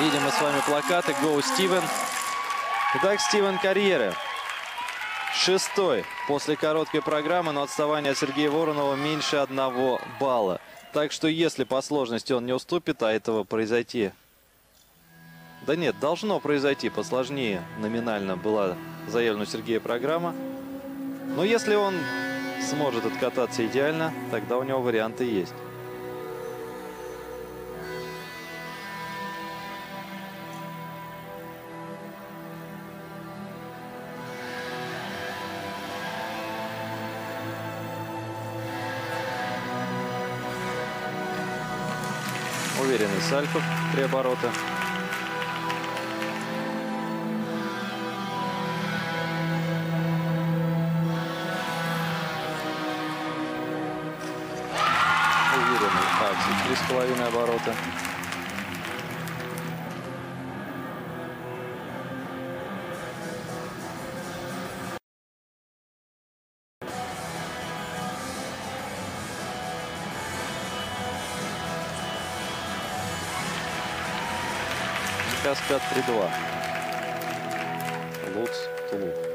Видим мы с вами плакаты «Go, Стивен». Итак, Стивен карьеры. Шестой после короткой программы, но отставание от Сергея Воронова меньше одного балла. Так что если по сложности он не уступит, а этого произойти... Да нет, должно произойти посложнее. Номинально была заявлена у Сергея программа. Но если он сможет откататься идеально, тогда у него варианты есть. Уверенный Сальхов, три оборота. Уверенный Хакси, три с половиной оборота. Каспиат 3-2. Луц, Тулуп.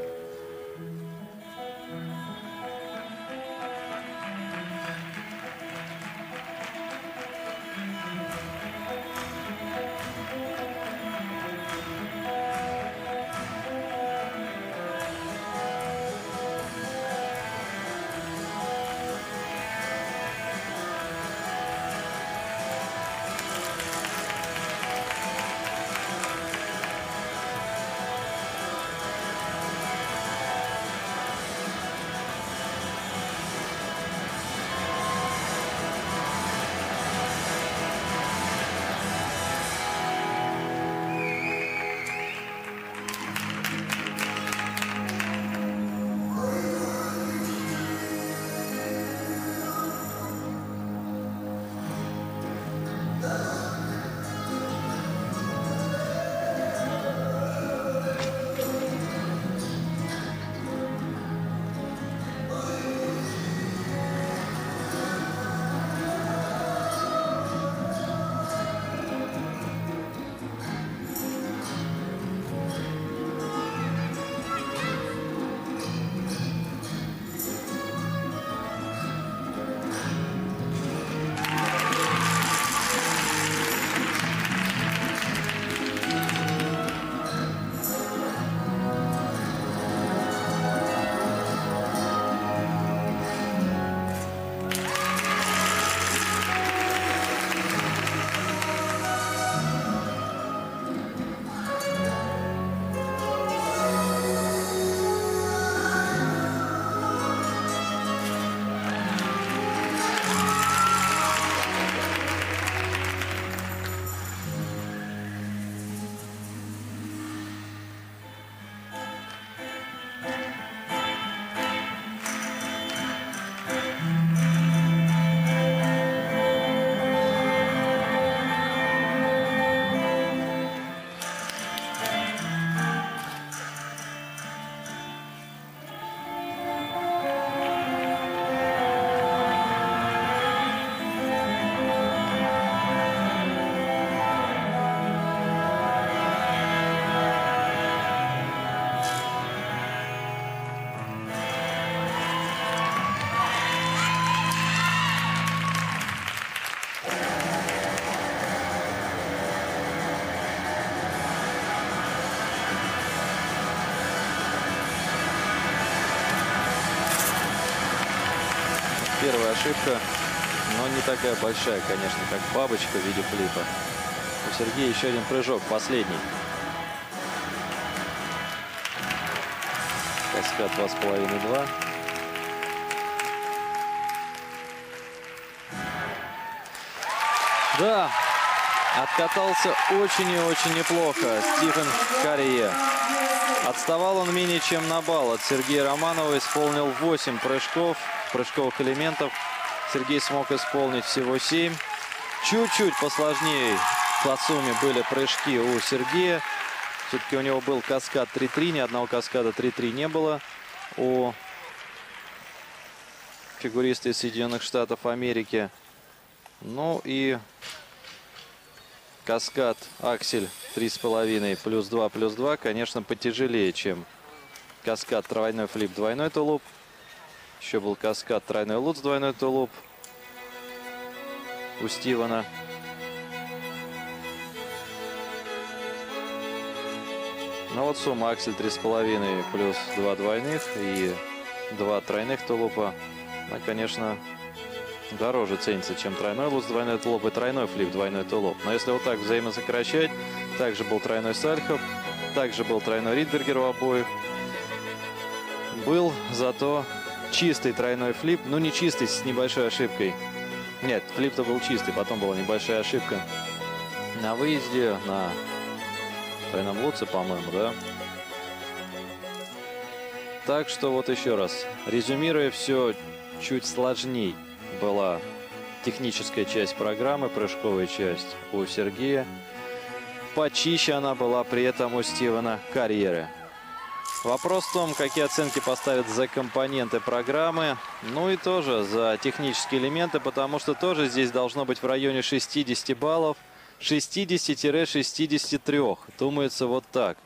Первая ошибка, но не такая большая, конечно, как бабочка в виде флипа. У Сергея еще один прыжок, последний. Каскад 2,5-2. Да, откатался очень и очень неплохо Стивен Карье. Отставал он менее чем на балл от Сергея Романова. Исполнил 8 прыжков, прыжковых элементов. Сергей смог исполнить всего 7. Чуть-чуть посложнее по сумме были прыжки у Сергея. Все-таки у него был каскад 3-3, ни одного каскада 3-3 не было у фигуриста из Соединенных Штатов Америки. Ну и каскад, аксель 3,5 плюс 2 плюс 2, конечно, потяжелее, чем каскад, тройной флип, двойной тулуп. Еще был каскад, тройной луц, двойной тулуп у Стивена. Ну вот сумма аксель 3,5 плюс 2 двойных и 2 тройных тулупа. Она, конечно, дороже ценится, чем тройной луз, двойной тулуп и тройной флип, двойной тулуп. Но если вот так взаимосокращать, также был тройной Сальхов, также был тройной Ридбергер у обоих. Был зато чистый тройной флип, ну не чистый, с небольшой ошибкой. Нет, флип-то был чистый, потом была небольшая ошибка на выезде, на тройном луце, по-моему, да? Так что вот еще раз, резюмируя все чуть сложней была техническая часть программы, прыжковая часть у Сергея. Почище она была при этом у Стивена карьеры. Вопрос в том, какие оценки поставят за компоненты программы, ну и тоже за технические элементы, потому что тоже здесь должно быть в районе 60 баллов, 60-63, думается вот так.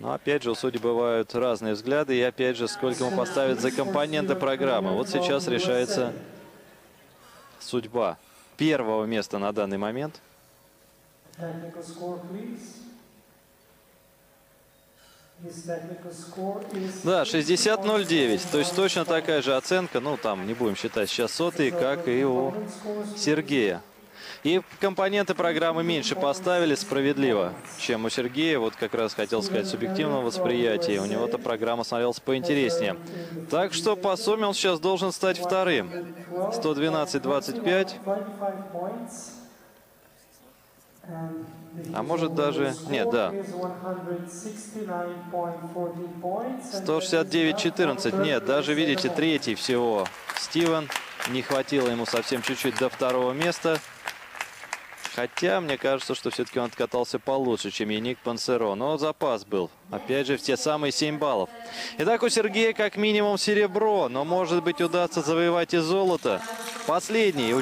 Но опять же, у судей бывают разные взгляды, и опять же, сколько ему поставят за компоненты программы. Вот сейчас решается судьба первого места на данный момент. His technical score is Да, 60.09, то есть точно такая же оценка, ну там не будем считать сейчас сотые, как и у Сергея. И компоненты программы меньше поставили справедливо, чем у Сергея. Вот как раз хотел сказать субъективного восприятия. У него-то программа смотрелась поинтереснее. Так что по сумме он сейчас должен стать вторым. 112-25. А может даже- нет, да. is 169.14 points. And 169-14. Нет, даже, видите, третий всего Стивен. Не хватило ему совсем чуть-чуть до второго места. Хотя, мне кажется, что все-таки он откатался получше, чем Яник Пансеро. Но запас был. Опять же, в те самые 7 баллов. Итак, у Сергея как минимум серебро. Но, может быть, удастся завоевать и золото. Последний